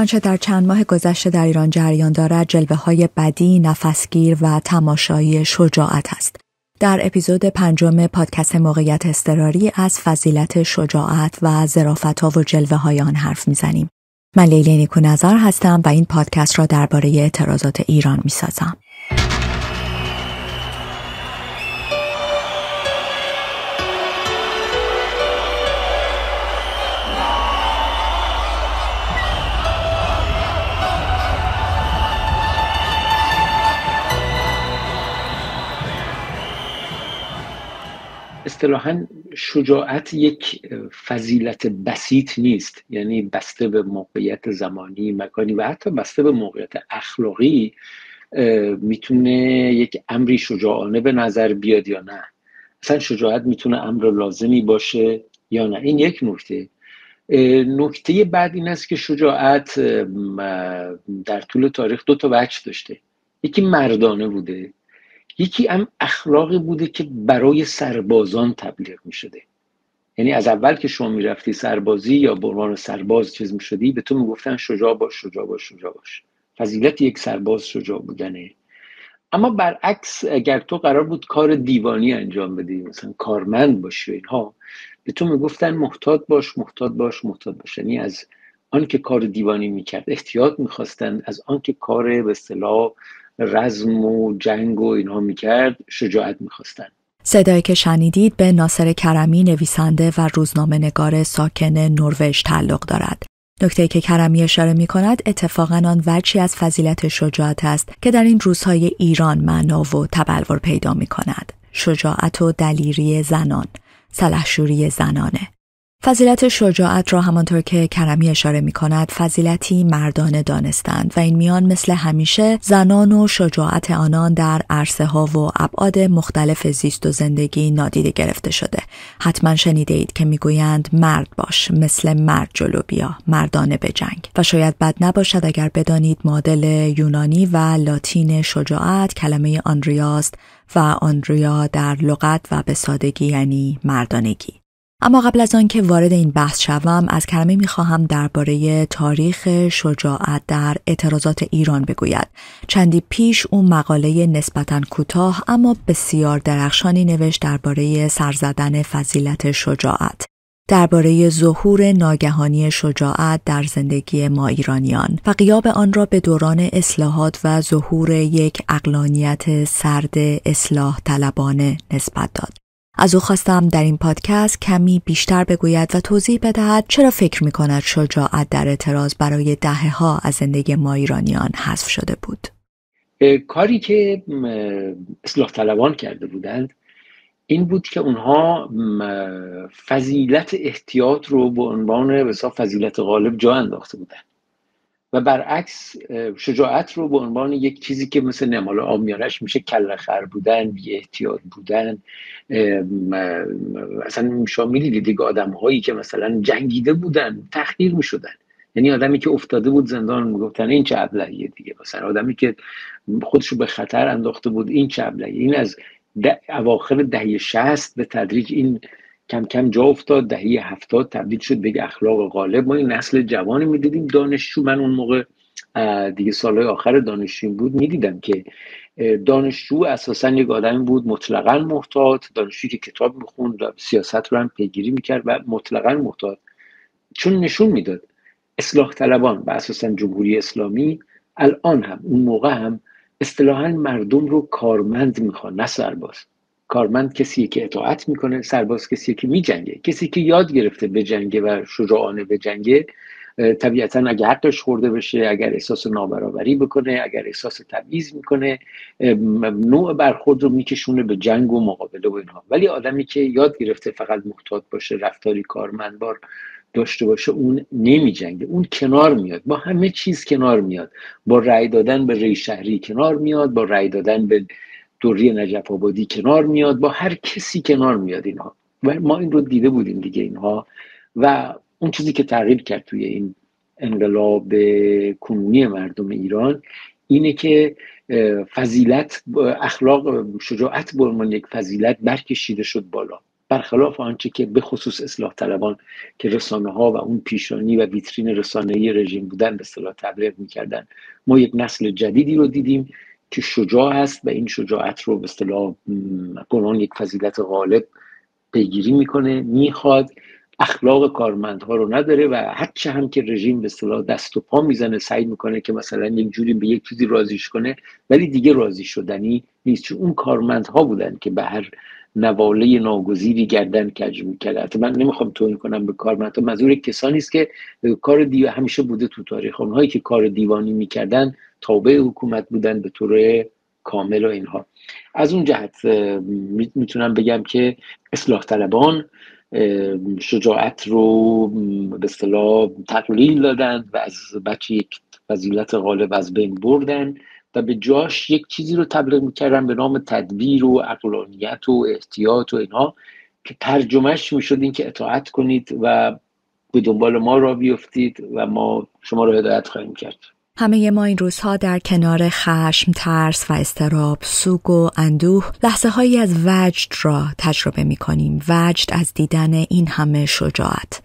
آنچه در چند ماه گذشته در ایران جریان دارد جلوه های بدی، نفسگیر و تماشایی شجاعت است. در اپیزود پنجم پادکست موقعیت استراری از فضیلت شجاعت و زرافت ها و جلوه های آن حرف می‌زنیم. من لیلی نیکو نظر هستم و این پادکست را درباره اعتراضات ایران می اصطلاحا شجاعت یک فضیلت بسیط نیست. یعنی بسته به موقعیت زمانی مکانی و حتی بسته به موقعیت اخلاقی می‌تونه یک امری شجاعانه به نظر بیاد یا نه. اصلا شجاعت می‌تونه امر لازمی باشه یا نه. این یک نکته. نکته بعد این است که شجاعت در طول تاریخ دو تا بچ داشته. یکی مردانه بوده. یکی هم اخلاقی بوده که برای سربازان تبلیغ می شده یعنی از اول که شما می‌رفتی سربازی یا عنوان سرباز چیز می شدی به تو می‌گفتن شجاع باش شجاع باش شجاع باش. فضیلت یک سرباز شجاع بودنه. اما برعکس اگر تو قرار بود کار دیوانی انجام بدی مثلا کارمند باشی و اینها به تو می‌گفتن محتاط باش محتاط باش محتاط باش. یعنی از آنکه کار دیوانی می‌کرد احتیاط می‌خواستند از آنکه کار به اصطلاح رزم و جنگ و اینها می‌کرد شجاعت می‌خواستن صدایی که شنیدید به ناصر کرمی نویسنده و روزنامه نگار ساکن نروژ تعلق دارد. نکته که کرمی اشاره می کند اتفاقا آن وجهی از فضیلت شجاعت است که در این روزهای ایران معنا و تبلور پیدا می کند. شجاعت و دلیری زنان، سلحشوری زنانه. فضیلت شجاعت را همانطور که کرمی اشاره می کند فضیلتی مردانه دانستند و این میان مثل همیشه زنان و شجاعت آنان در عرصه ها و ابعاد مختلف زیست و زندگی نادیده گرفته شده. حتما شنیده اید که می‌گویند مرد باش مثل مرد جلو بیا مردانه به جنگ. و شاید بد نباشد اگر بدانید مدل یونانی و لاتین شجاعت کلمه آنریاست و آنریا در لغت و به سادگی یعنی مردانگی. اما قبل از آنکه وارد این بحث شوم از کرمی می‌خواهم درباره تاریخ شجاعت در اعتراضات ایران بگوید. چندی پیش اون مقاله نسبتا کوتاه اما بسیار درخشانی نوشت درباره سرزدن فضیلت شجاعت. درباره ظهور ناگهانی شجاعت در زندگی ما ایرانیان. و قیاب آن را به دوران اصلاحات و ظهور یک اقلانیت سرد اصلاح طلبانه نسبت داد. از او خواستم در این پادکست کمی بیشتر بگوید و توضیح بدهد چرا فکر می کند شجاعت در اعتراض برای دهه ها از زندگی ما ایرانیان حذف شده بود. کاری که اصلاح طلبان کرده بودند این بود که اونها فضیلت احتیاط رو به عنوان فضیلت غالب جا انداخته بودند و برعکس شجاعت رو به عنوان یک چیزی که مثل نمال آمیانش میشه کل خر بودن بی احتیاط بودن. اصلا شما می‌دیدید دیگه آدم هایی که مثلا جنگیده بودن تحقیر می‌شدن. یعنی آدمی که افتاده بود زندان می‌گفتن این چه ابلهیه دیگه. مثلا آدمی که خودشو به خطر انداخته بود این چه ابلهیه. این از اواخر دهه شست به تدریج این کم کم جا افتاد دهه هفتاد تبدیل شد به اخلاق غالب. ما این نسل جوانی می‌دیدیم دانشجو. من اون موقع دیگه سالهای آخر دانشجو بود می‌دیدم که دانشجو اساسا یک آدمی بود مطلقا محتاط. دانشجوی که کتاب می‌خوند و سیاست رو هم پیگیری می‌کرد و مطلقا محتاط. چون نشون می‌داد اصلاح طلبان و اساسا جمهوری اسلامی الان هم اون موقع هم اصطلاحا مردم رو کارمند می‌خوان نه سرباز. کارمند کسی که اطاعت می‌کنه سرباز کسی که میجنگه. کسی که یاد گرفته به جنگه و شجاعانه به جنگه طبیعتا اگر حقش خورده بشه اگر احساس نابرابری بکنه اگر احساس تبعیض می‌کنه نوع برخورد رو میکشونه به جنگ و مقابله و اینها. ولی آدمی که یاد گرفته فقط محتاط باشه رفتاری کارمندبار داشته باشه اون نمی جنگه اون کنار میاد. با همه چیز کنار میاد. با رأی دادن به ری شهری کنار میاد با رأی دادن به دوری نجف آبادی کنار میاد با هر کسی کنار میاد اینها. و ما این رو دیده بودیم دیگه اینها. و اون چیزی که تغییر کرد توی این انقلاب کنونی مردم ایران اینه که فضیلت اخلاق شجاعت به یک فضیلت برکشیده شد بالا. برخلاف آنچه که به خصوص اصلاح طلبان که رسانه ها و اون پیشانی و ویترین رسانه رژیم بودن به اصطلاح تبلیغ می‌کردن. ما یک نسل جدیدی رو دیدیم. که شجاع است و این شجاعت رو به اصطلاح یک فضیلت غالب پیگیری می‌کنه می‌خواد اخلاق کارمندها رو نداره و هرچه هم که رژیم به اصطلاح دست و پا می‌زنه سعی می‌کنه که مثلا یک جوری به یک چیزی راضیش کنه ولی دیگه راضی شدنی نیست. چون اون کارمندها بودن که به هر نواله ناگزیری گردن کج می‌کرد. من نمی‌خوام توهین کنم به کارمندها منظور کسانی است که کار دیو همیشه بوده تو تاریخ. اونهایی که کار دیوانی می‌کردن تابع حکومت بودن به طور کامل و اینها. از اون جهت می‌تونم بگم که اصلاح طلبان شجاعت رو به اصطلاح تقلیل دادن و از بچه یک فضیلت غالب از بین بردن و به جاش یک چیزی رو تبلیغ می‌کردن به نام تدبیر و اقلانیت و احتیاط و اینها که ترجمهش می‌شد این که اطاعت کنید و به دنبال ما را بیفتید و ما شما رو هدایت خواهیم کرد. همه ما این روزها در کنار خشم، ترس و استراب، سوگ و اندوه لحظه هایی از وجد را تجربه می کنیم. وجد از دیدن این همه شجاعت.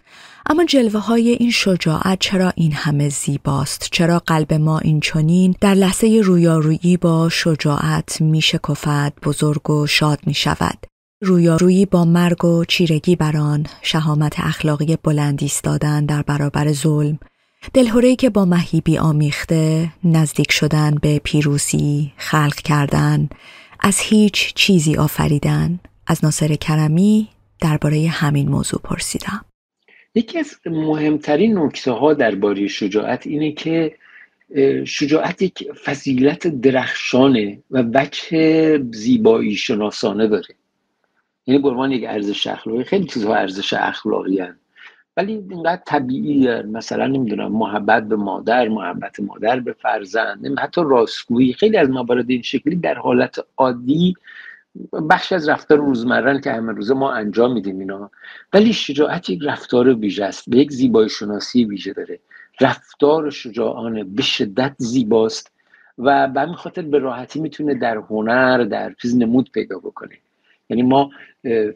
اما جلوه های این شجاعت چرا این همه زیباست؟ چرا قلب ما این چنین در لحظه رویارویی با شجاعت می شکفد، بزرگ و شاد می شود؟ رویارویی با مرگ و چیرگی بران، شهامت اخلاقی بلندی ایستادن در برابر ظلم، دلهورهی که با مهیبی آمیخته نزدیک شدن به پیروسی خلق کردن از هیچ چیزی آفریدن. از ناصر کرمی درباره همین موضوع پرسیدم. یکی از مهمترین نکته ها درباره شجاعت اینه که شجاعت یک فضیلت درخشانه و وجه زیبایی شناسانه داره. یعنی به یک ارزش اخلاقی خیلی چیزها ارزش اخلاقی هن. ولی اینقدر طبیعی مثلا نمی‌دونم محبت به مادر محبت مادر به فرزند حتی راستگویی. خیلی از موارد این شکلی در حالت عادی بخش از رفتار روزمرن که همه روزه ما انجام میدیم اینا. ولی شجاعت یک رفتار ویژه است. به یک زیبایی شناسی ویژه داره. رفتار شجاعانه به شدت زیباست و به همین خاطر به راحتی می‌تونه در هنر در چیز نمود پیدا بکنه. یعنی ما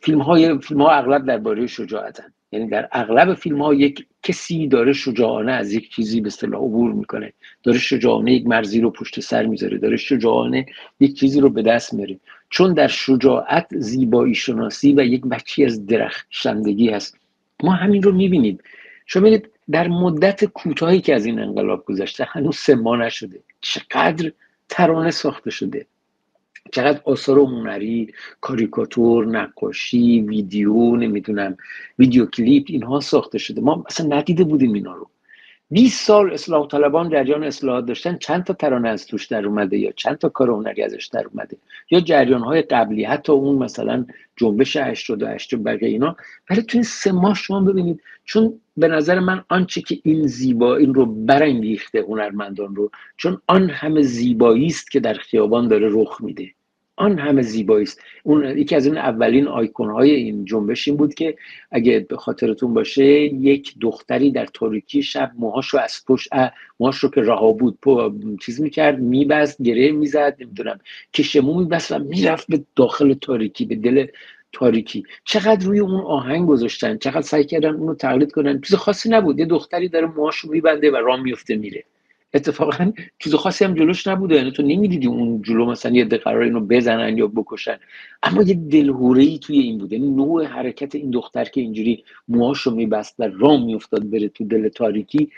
فیلم های فیلم ها اغلب درباره شجاعتن. یعنی در اغلب فیلم ها یک کسی داره شجاعانه از یک چیزی به اصطلاح عبور می‌کنه. داره شجاعانه یک مرزی رو پشت سر می‌ذاره. داره شجاعانه یک چیزی رو به دست میاره چون در شجاعت زیبایی شناسی و یک بچی از درخشندگی هست. ما همین رو می‌بینیم. شما ببینید در مدت کوتاهی که از این انقلاب گذشته هنوز سه ماه نشده. چقدر ترانه ساخته شده. چقدر آثار هنری کاریکاتور نقاشی ویدیو نمی‌دونم ویدیو کلیپ اینها ساخته شده. ما اصلا ندیده بودیم اینا رو. 20 سال اصلاح طلبان جریان اصلاحات داشتن. چند تا ترانه از توش در اومده یا چند تا کار هنری ازش در اومده یا جریان های قبلی حتی اون مثلا جنبش 88 و بقیه اینا. ولی تو این سه ماه شما ببینید چون به نظر من آنچه که این زیبا این رو برانگیخته هنرمندان رو چون آن همه زیبایی است که در خیابان داره رخ میده. آن همه زیبایی است. اون یکی از این اولین آیکون های این جنبش این بود که اگه به خاطرتون باشه یک دختری در تاریکی شب موهاش رو از پشت موهاش رو که رها بود پو چیز می‌کرد میبست گره می‌زد نمی‌دونم کشمو میبست و می‌رفت به داخل تاریکی به دل تاریکی. چقدر روی اون آهنگ گذاشتن چقدر سعی کردن اونو تقلید کنن. چیز خاصی نبود یه دختری داره موهاشو میبنده و راه میفته میره. اتفاقا چیز خاصی هم جلوش نبوده. یعنی تو نمی‌دیدی اون جلو مثلا یه قرار اینو بزنن یا بکشن. اما یه دلهوره ای توی این بوده یعنی نوع حرکت این دختر که اینجوری موهاشو میبست و رام میافتاد بره تو دل تاریکی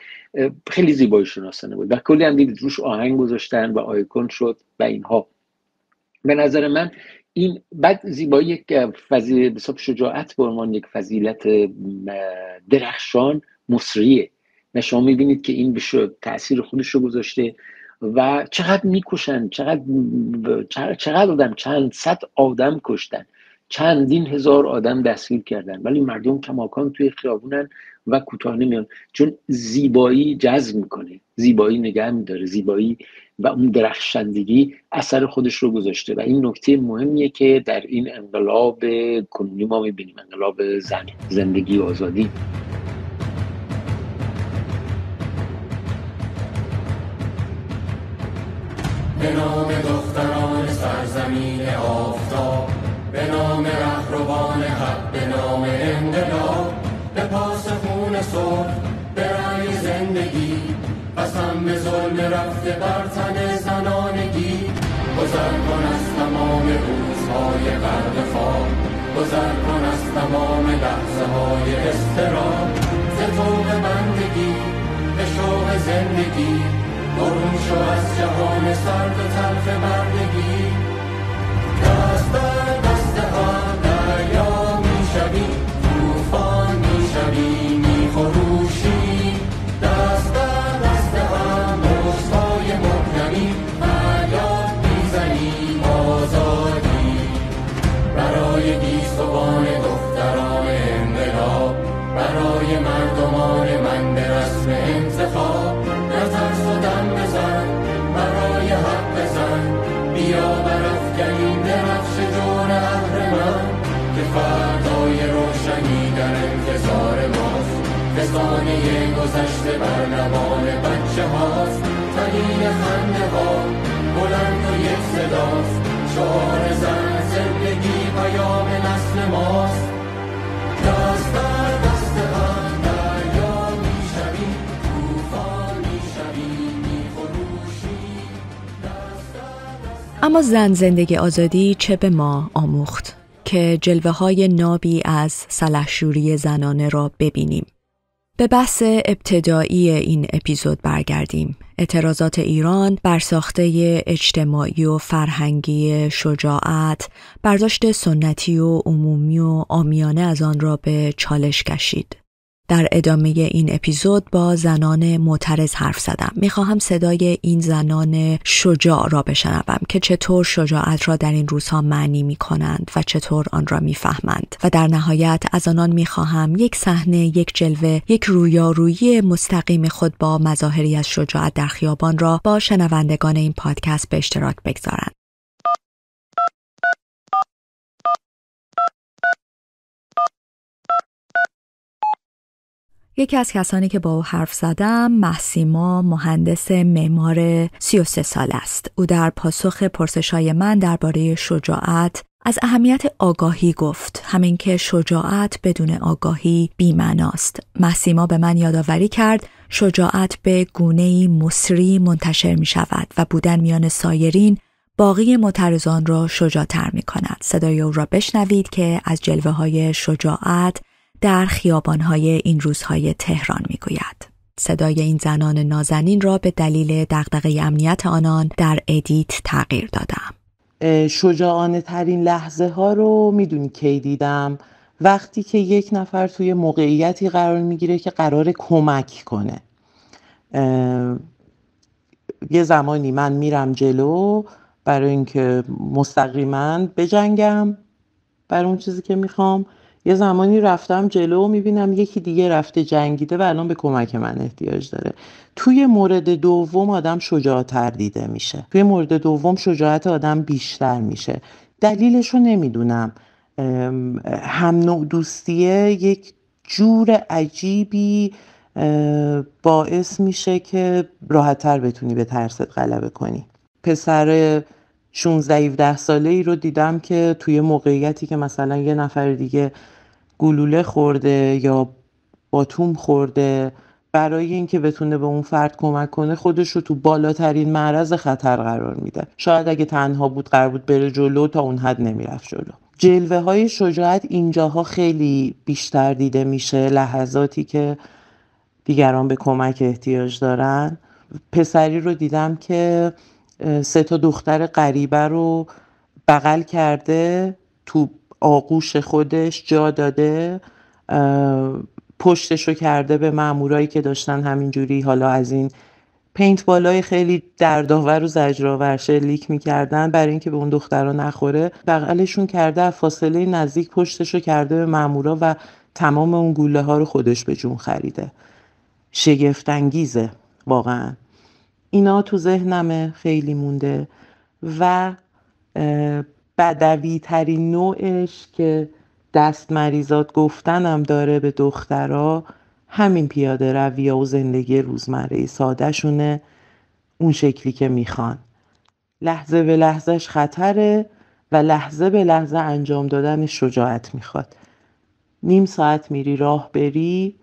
خیلی زیبایی شناسانه بود. و کلی هم دیدید روش آهنگ گذاشتن و آیکون شد و اینها. به نظر من این بعد زیبایی یک فضیلت شجاعت به عنوان یک فضیلت درخشان مصریه. و شما می‌بینید که این به تاثیر خودش رو گذاشته و چقدر می‌کشن چقدر چقدر آدم چند صد آدم کشتن. چندین هزار آدم دستگیر کردن. ولی مردم کماکان توی خیابونن و کوتاه نمیان. چون زیبایی جذب می‌کنه. زیبایی نگه میداره. زیبایی و اون درخشندگی اثر خودش رو گذاشته. و این نکته مهمیه که در این انقلاب کنونی ما می‌بینیم. انقلاب زن زندگی و آزادی. به نام دختران سرزمین آفتاب به نام رهروان حق به نام انقلاب به پاس خون صبح به زندگی قسم به ظلم رفته بر تن زنانگی. گذر کن از تمام روزهای غرق خواب گذر کن از تمام لحظه های استرام ز بندگی به شوق زندگی برون شو از جهان سرد و تلخ بردگی گذشته بر نوان بچه هاست. تنین خنده ها بلند و یک صداست. شعار زن زندگی پیام نسل ماست. دست در دست هم دریا میخروشیم دست در دست اما زن زندگی آزادی چه به ما آموخت که جلوه های نابی از سلحشوری زنانه را ببینیم. به بحث ابتدایی این اپیزود برگردیم. اعتراضات ایران بر ساخته اجتماعی و فرهنگی شجاعت، برداشت سنتی و عمومی و آمیانه از آن را به چالش کشید. در ادامه این اپیزود با زنان معترض حرف زدم. می‌خواهم صدای این زنان شجاع را بشنوم که چطور شجاعت را در این روزها معنی می کنند و چطور آن را می‌فهمند و در نهایت از آنان می‌خواهم یک صحنه، یک جلوه، یک رویارویی مستقیم خود با مظاهری از شجاعت در خیابان را با شنوندگان این پادکست به اشتراک بگذارند. یکی از کسانی که با او حرف زدم محسیما مهندس معمار 33 سال است. او در پاسخ پرسشای من درباره شجاعت از اهمیت آگاهی گفت. همین که شجاعت بدون آگاهی بیمناست محسیما به من یادآوری کرد شجاعت به گونه مصری منتشر می شود و بودن میان سایرین باقی معترضان را شجاعتر می کند صدای او را بشنوید که از جلوه های شجاعت در خیابانهای این روزهای تهران می‌گوید. صدای این زنان نازنین را به دلیل دغدغه امنیت آنان در ادیت تغییر دادم. شجاعانه ترین لحظه ها رو می‌دونی کی دیدم وقتی که یک نفر توی موقعیتی قرار می‌گیره که قرار کمک کنه یه زمانی من میرم جلو برای اینکه مستقیما بجنگم برای اون چیزی که می‌خوام یه زمانی رفتم جلو و می‌بینم یکی دیگه رفته جنگیده و الان به کمک من احتیاج داره. توی مورد دوم آدم شجاعتر دیده میشه. توی مورد دوم شجاعت آدم بیشتر میشه. دلیلش رو نمی‌دونم هم نوع دوستیه یک جور عجیبی باعث میشه که راحتتر بتونی به ترست غلبه کنی. پسر 16 17 ساله ای رو دیدم که توی موقعیتی که مثلا یه نفر دیگه گلوله خورده یا باتوم خورده برای اینکه بتونه به اون فرد کمک کنه خودش رو تو بالاترین معرض خطر قرار میده. شاید اگه تنها بود قرار بود بره جلو تا اون حد نمی‌رفت جلو. جلوه های شجاعت اینجاها خیلی بیشتر دیده میشه. لحظاتی که دیگران به کمک احتیاج دارن. پسری رو دیدم که سه تا دختر غریبه رو بغل کرده تو آغوش خودش جا داده پشتش رو کرده به مامورایی که داشتن همینجوری حالا از این پینت بالای خیلی دردآور و زجرآور شلیک می‌کردن برای اینکه به اون دخترها نخوره. بغلشون کرده فاصله نزدیک پشتشو کرده به مامورا و تمام اون گوله ها رو خودش به جون خریده. شگفتانگیزه واقعا. اینا تو ذهنمه خیلی مونده و بدوی ترین نوعش که دست مریضات گفتنم داره به دخترها همین پیاده روی و زندگی روزمره سادهشونه اون شکلی که می‌خوان. لحظه به لحظهش خطره و لحظه به لحظه انجام دادن شجاعت می‌خواد. نیم ساعت میری راه بری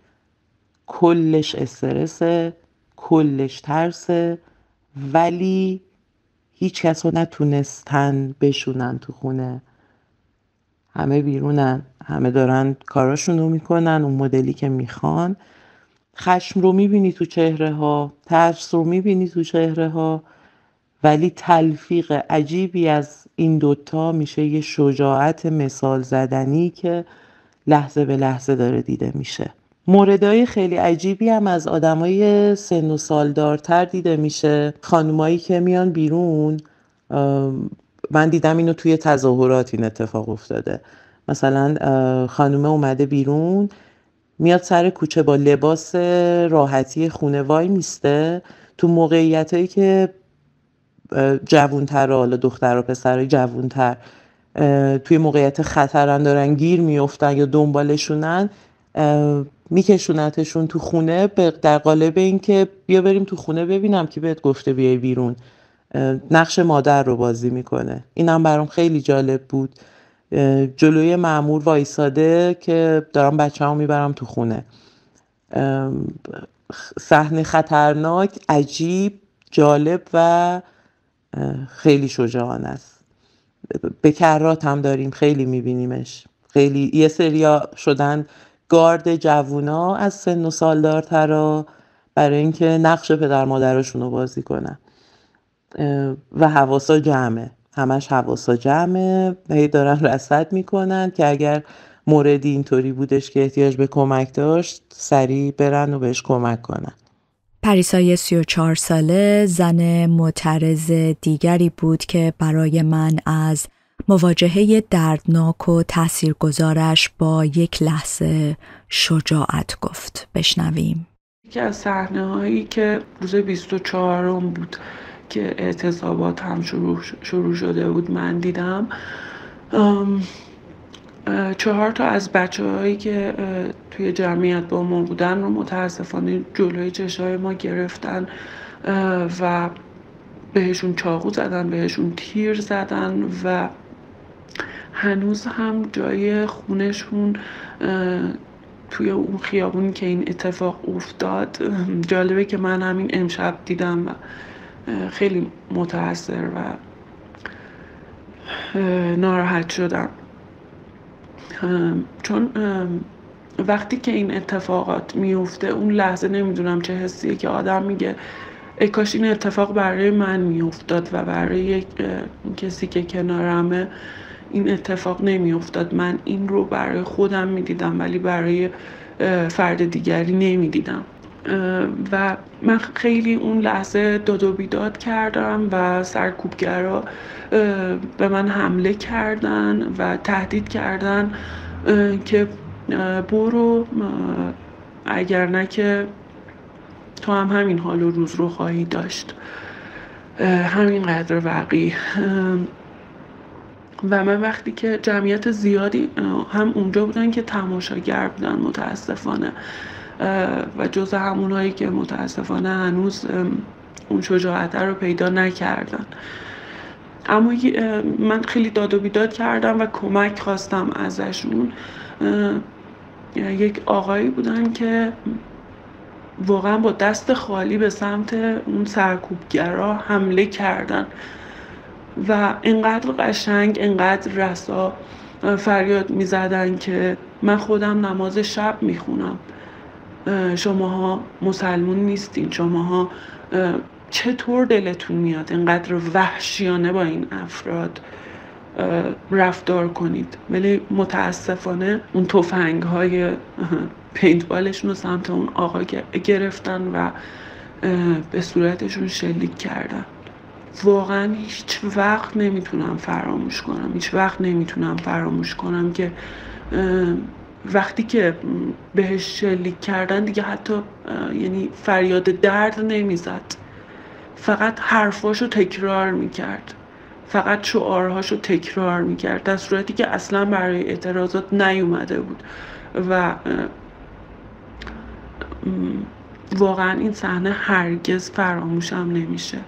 کلش استرسه. کلش ترسه ولی هیچ کس رو نتونستن بشونن تو خونه. همه بیرونن همه دارن کاراشون رو می‌کنن اون مدلی که می‌خوان. خشم رو می‌بینی تو چهره ها ترس رو می‌بینی تو چهره ها ولی تلفیق عجیبی از این دوتا میشه یه شجاعت مثال زدنی که لحظه به لحظه داره دیده میشه. موردهای خیلی عجیبی هم از آدمای سن و سالدارتر دیده میشه. خانمایی که میان بیرون من دیدم اینو توی تظاهرات این اتفاق افتاده. مثلا خانومه اومده بیرون میاد سر کوچه با لباس راحتی خونه وای میسته. تو موقعیت هایی که جوونتر حالا دختر و پسرهای جوونتر توی موقعیت خطرن دارن گیر میفتن یا دنبالشونن میکشونتشون تو خونه در قالب اینکه بیا بریم تو خونه ببینم که بهت گفته بیای بیرون. نقش مادر رو بازی می‌کنه. اینم برام خیلی جالب بود. جلوی معمور وایساده که دارم بچه هم می‌برم تو خونه. صحنه خطرناک عجیب جالب و خیلی شجاعانه است. به کرات هم داریم خیلی میبینیمش. خیلی یه سریا شدن گارد جوونا از سن و سالدارترا برای اینکه نقش پدر مادرشون رو بازی کنن. و حواسا جمعه. همش حواسا جمعه. هی دارن رسد می‌کنن که اگر موردی اینطوری بودش که احتیاج به کمک داشت سریع برن و بهش کمک کنن. پریسای 34 ساله زن معترض دیگری بود که برای من از مواجهه دردناک و تاثیرگذارش با یک لحظه شجاعت گفت. بشنویم. یکی از صحنه هایی که روز 24 بود که اعتصابات هم شروع, شروع شده بود من دیدم چهار تا از بچه هایی که توی جمعیت با ما بودن رو متاسفانه جلوی چشای ما گرفتن و بهشون چاقو زدن بهشون تیر زدن و هنوز هم جای خونشون توی اون خیابون که این اتفاق افتاد. جالبه که من همین امشب دیدم و خیلی متاثر و ناراحت شدم. چون وقتی که این اتفاقات میفته اون لحظه نمی‌دونم چه حسیه که آدم میگه ای کاش این اتفاق برای من میافتاد و برای کسی که کنارمه این اتفاق نمیافتاد. من این رو برای خودم می‌دیدم ولی برای فرد دیگری نمی‌دیدم. و من خیلی اون لحظه داد و بیداد کردم و سرکوبگرا به من حمله کردن و تهدید کردن که برو اگر نه که تو هم همین حال و روز رو خواهی داشت. همین قدر وقی و من وقتی که جمعیت زیادی هم اونجا بودن که تماشاگر بودن متاسفانه و جز همونهایی که متاسفانه هنوز اون شجاعت رو پیدا نکردن. اما من خیلی داد و بیداد کردم و کمک خواستم ازشون. یک آقایی بودن که واقعا با دست خالی به سمت اون سرکوبگرا حمله کردن. و اینقدر قشنگ اینقدر رسا فریاد می‌زدن که من خودم نماز شب می‌خونم. شماها مسلمون نیستین شماها چطور دلتون میاد اینقدر وحشیانه با این افراد رفتار کنید؟ ولی متاسفانه اون توفنگ های پینتبالشون رو سمت اون آقا گرفتن و به صورتشون شلیک کردن. واقعا هیچ وقت نمی‌تونم فراموش کنم. هیچ وقت نمی‌تونم فراموش کنم که وقتی که بهش شلیک کردن دیگه حتی یعنی فریاد درد نمی‌زد. فقط حرفاشو تکرار می‌کرد. فقط شعارهاشو تکرار می‌کرد. در صورتی که اصلا برای اعتراضات نیومده بود. و واقعا این صحنه هرگز فراموشم نمیشه.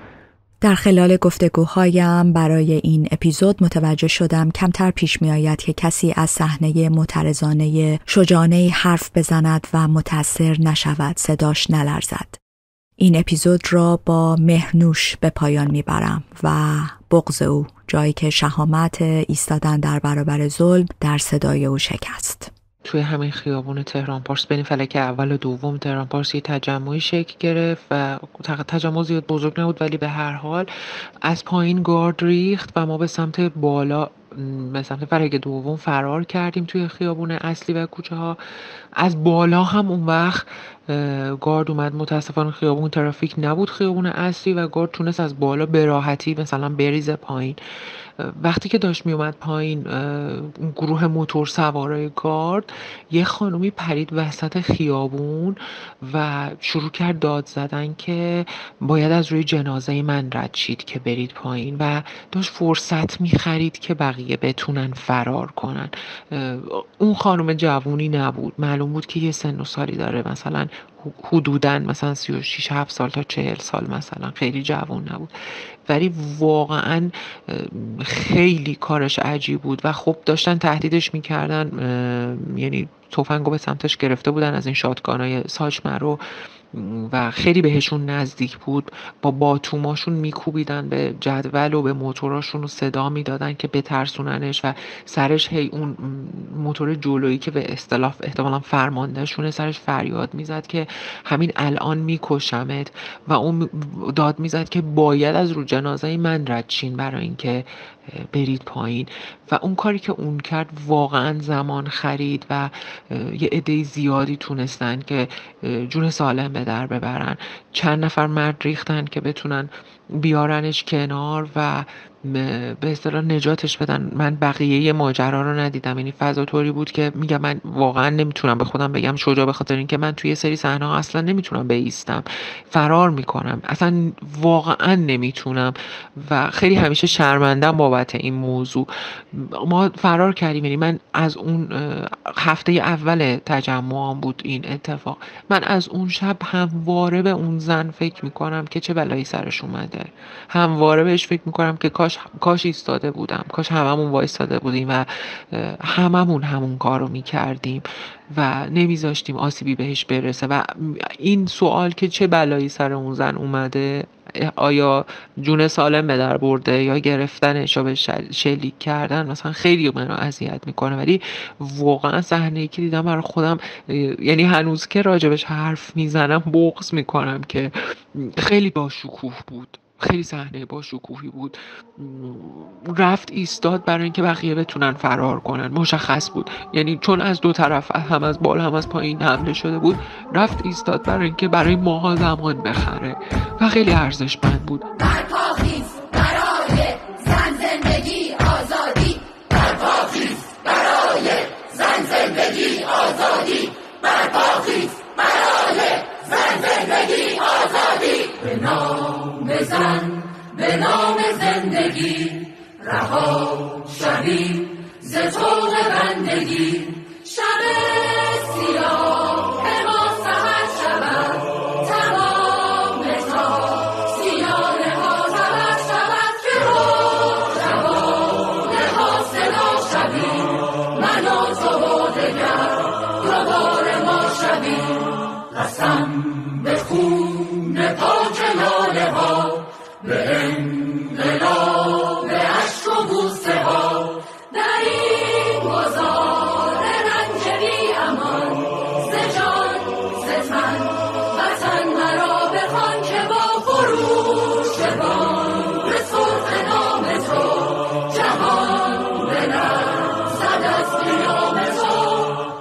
در خلال گفتگوهایم برای این اپیزود متوجه شدم کمتر پیش می آید که کسی از صحنه مترزانه شجانه حرف بزند و متأثر نشود صداش نلرزد. این اپیزود را با مهنوش به پایان می‌برم و بغض او جایی که شهامت ایستادن در برابر ظلم در صدای او شکست. توی همین خیابون تهران پارس. بین فلک اول و دوم. تهران پارس یه تجمعی شکل گرفت و تجمع زیاد بزرگ نبود ولی به هر حال از پایین گارد ریخت و ما به سمت بالا به سمت فرق دوم فرار کردیم توی خیابون اصلی و کوچه ها. از بالا هم اون وقت گارد اومد. متاسفانه خیابون ترافیک نبود خیابون اصلی و گارد تونست از بالا به راحتی مثلا بریزه پایین. وقتی که داشت میومد پایین گروه موتور سوارای گارد یه خانومی پرید وسط خیابون و شروع کرد داد زدن که باید از روی جنازه من رد شید که برید پایین و داشت فرصت می‌خرید که بقیه بتونن فرار کنن. اون خانم جوونی نبود. معلوم بود که یه سن و سالی داره. مثلا حدودا مثلا 36 7 سال تا 40 سال مثلا. خیلی جوان نبود. ولی واقعا خیلی کارش عجیب بود و خب داشتن تهدیدش می‌کردن. یعنی توفنگو به سمتش گرفته بودن از این شاتگانای ساچمه رو. و خیلی بهشون نزدیک بود. با باتوماشون میکوبیدن به جدول و به موتوراشون رو صدا می‌دادن که بترسوننش و سرش هی اون موتور جلویی که به اصطلاح احتمالا فرماندهشونه سرش فریاد می‌زد که همین الان میکشمت. و اون داد می‌زد که باید از رو جنازه من ردشین برای اینکه برید پایین. و اون کاری که اون کرد واقعا زمان خرید و یه عده زیادی تونستن که جون سالم به در ببرن. چند نفر مرد ریختن که بتونن بیارنش کنار و به اصطلاح نجاتش بدن. من بقیه ماجرا رو ندیدم. یعنی فضا طوری بود که میگم من واقعا نمی‌تونم به خودم بگم شجاع به خاطر اینکه من توی سری صحنه اصلا نمی‌تونم بیستم. فرار می‌کنم. اصلا واقعا نمی‌تونم. و خیلی همیشه شرمندم بابت این موضوع. ما فرار کردیم. یعنی من از اون هفته اول تجمعام بود این اتفاق. من از اون شب همواره به اون زن فکر می‌کنم که چه بلایی سرش اومده. همواره بهش فکر می‌کنم که کاش ایستاده بودم. کاش هممون وایستاده بودیم و هممون همون کار رو می‌کردیم و نمیذاشتیم آسیبی بهش برسه. و این سوال که چه بلایی سر اون زن اومده آیا جون سالم به در برده یا گرفتنش یا به شلیک کردن مثلا خیلی منو اذیت می‌کنه. ولی واقعا صحنه که دیدم برای خودم یعنی هنوز که راجبش حرف می‌زنم بغض می‌کنم که خیلی با شکوه بود. خیلی صحنه با شکوهی بود. رفت ایستاد برای اینکه بقیه بتونن فرار کنن. مشخص بود. یعنی چون از دو طرف هم از بالا هم از پایین حمله شده بود رفت ایستاد برای اینکه برای ماها زمان بخره و خیلی ارزشمند بود. برای زن زندگی آزادی. برای زن زندگی آزادی. برای زن زندگی آزادی. به نام زن به نام زندگی. رها شوی ز بندگی. شب سیاه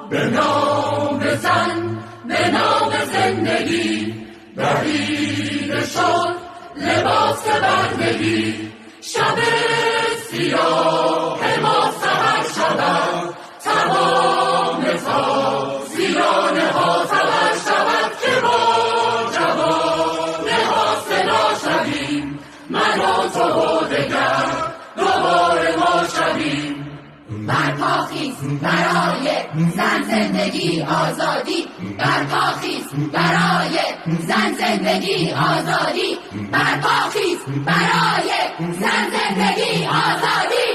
به نام زن به نام زندگی رهیده شد لباس بردگی شب سیاه. برپاخیز برای زن زندگی آزادی. برپاخیز برای زن زندگی آزادی. برپاخیز برای زن زندگی آزادی.